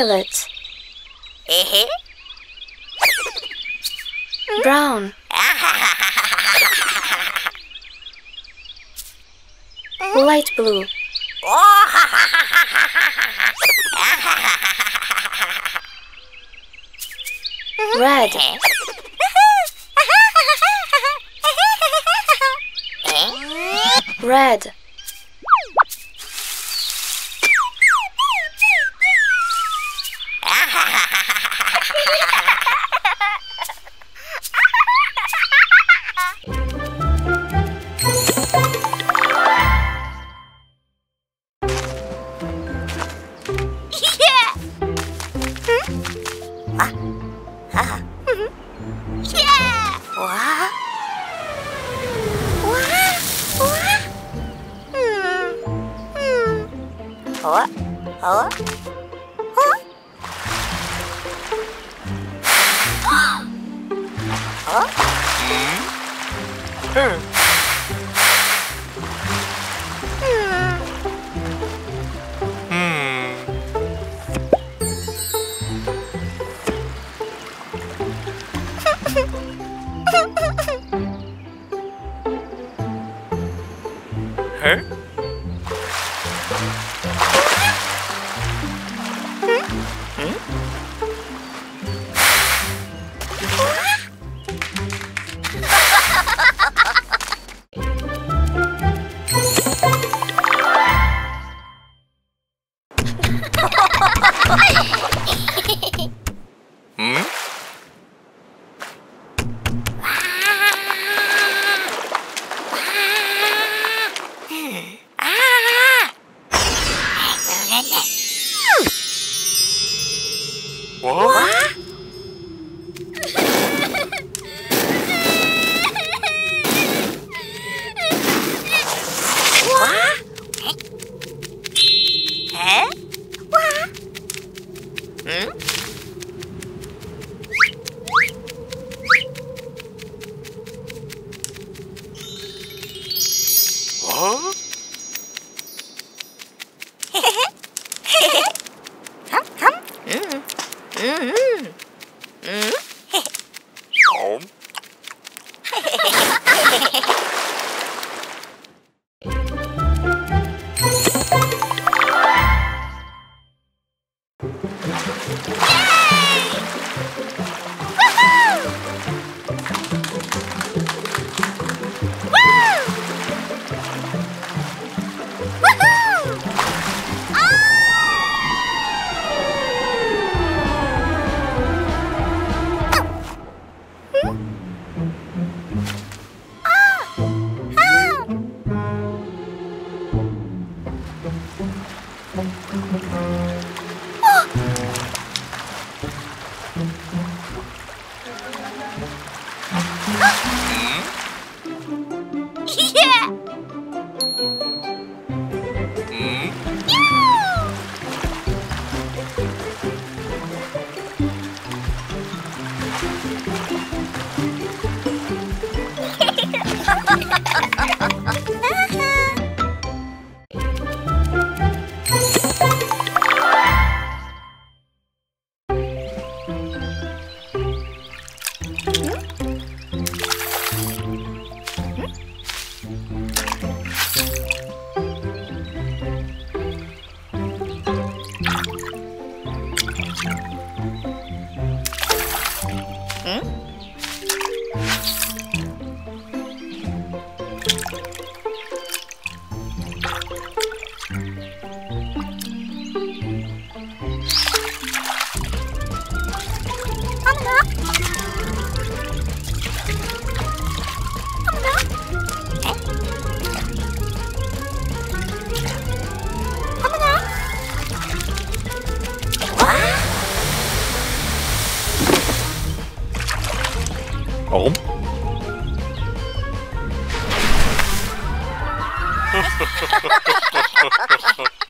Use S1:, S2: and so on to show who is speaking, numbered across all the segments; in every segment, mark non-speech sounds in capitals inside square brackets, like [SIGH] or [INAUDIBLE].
S1: Violet,
S2: mm-hmm.
S1: brown,
S2: mm-hmm.
S1: light blue, mm-hmm. red, red,
S3: What? What? Warum? [LAUGHS]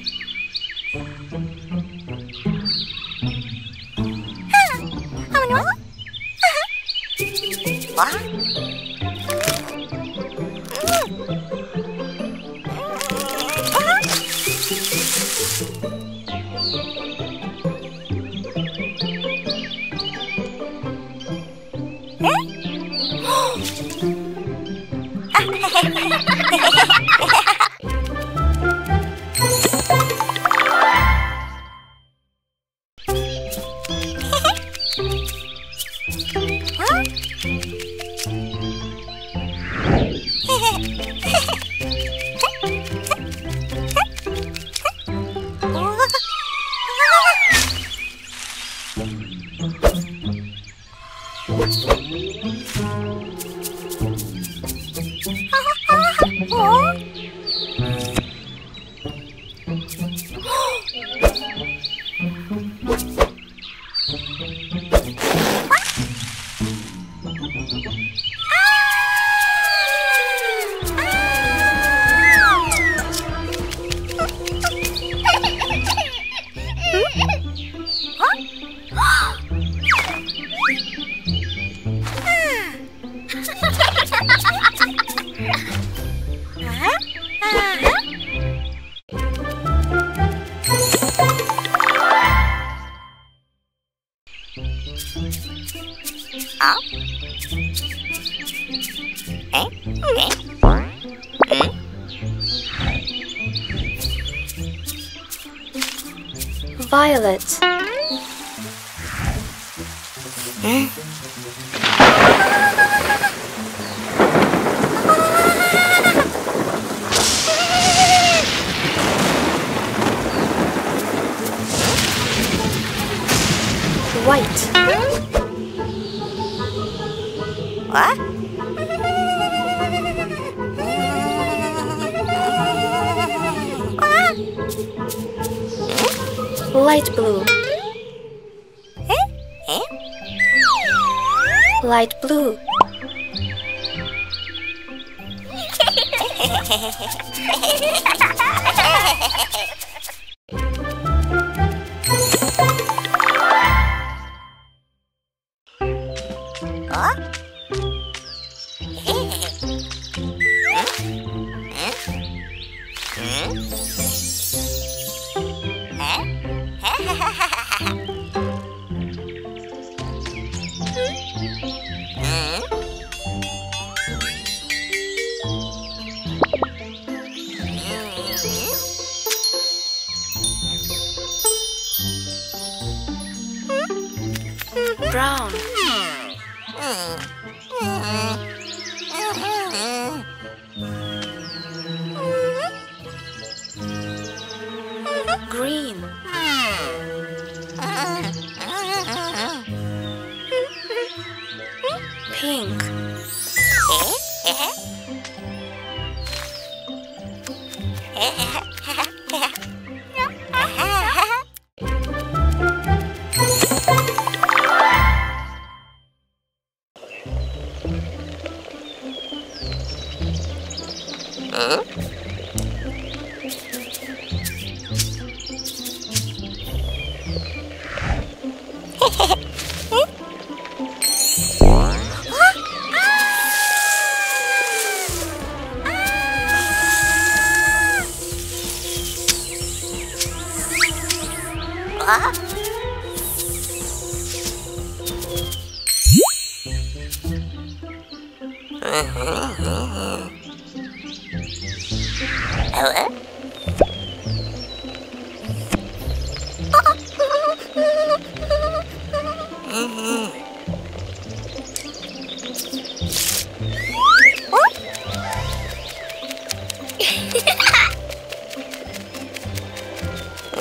S1: 옴. Violet. Eh? White.
S2: What?
S1: Light blue. Eh? Light blue.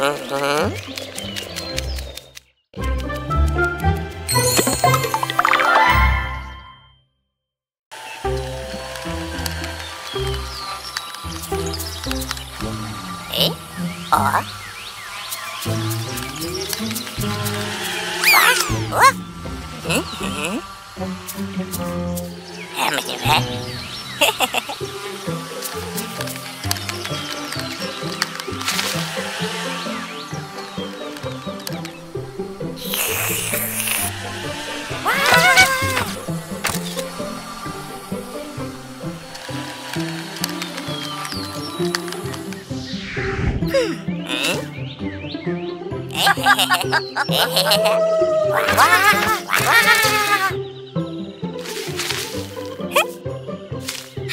S2: Mm-hmm.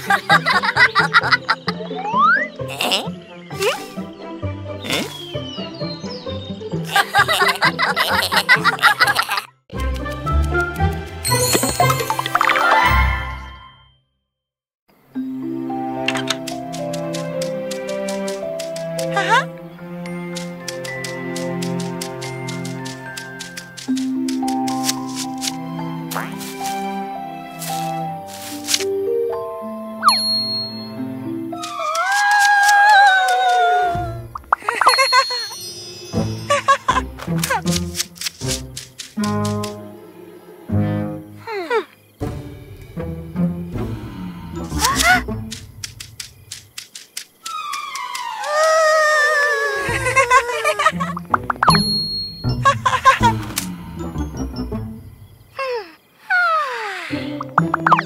S2: Ha ha ha! Huh. Hết. [LAUGHS]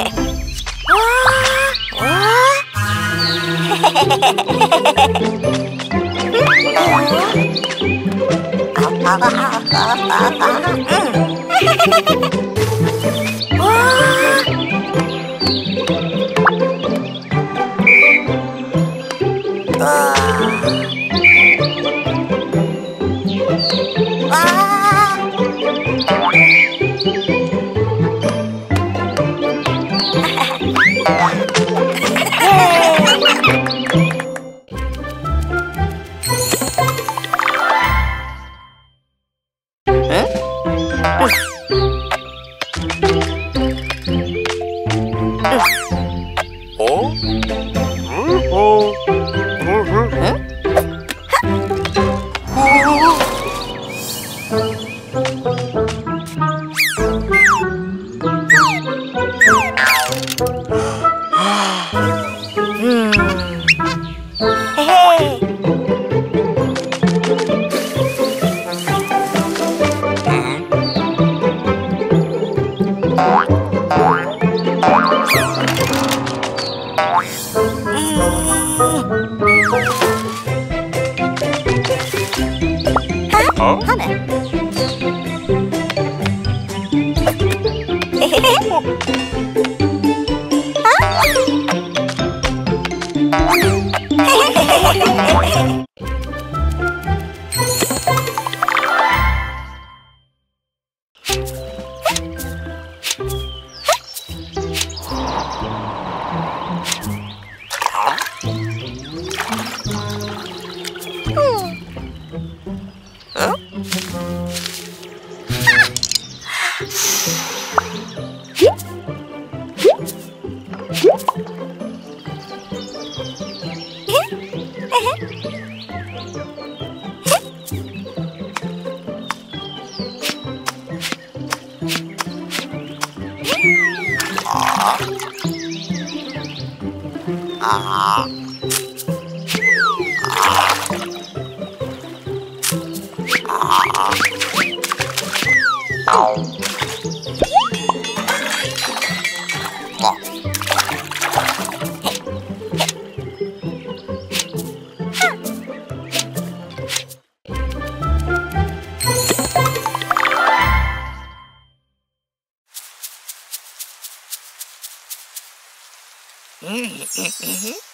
S2: 哇 [LAUGHS] 哇！嘿嘿嘿嘿嘿嘿嘿嘿嘿嘿嘿嘿嘿嘿嘿
S3: 啊！哈？
S2: 哈梅。What?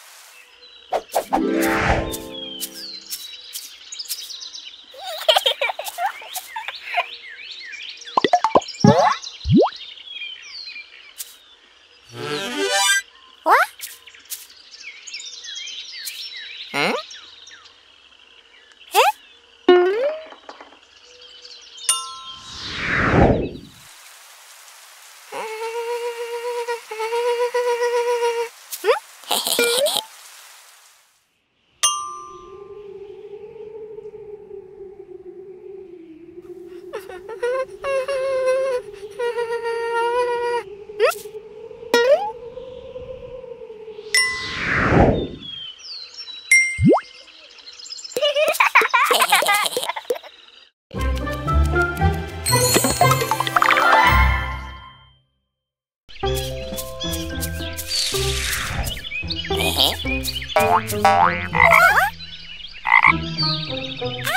S2: Ah!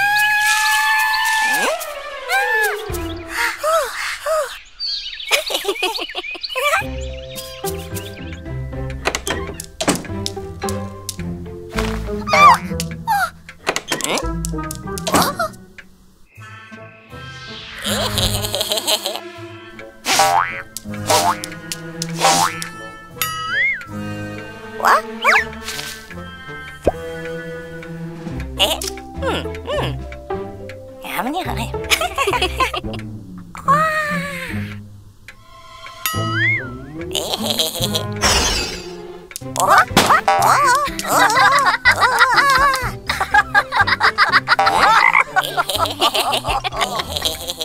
S2: Hehehehe [LAUGHS] [LAUGHS]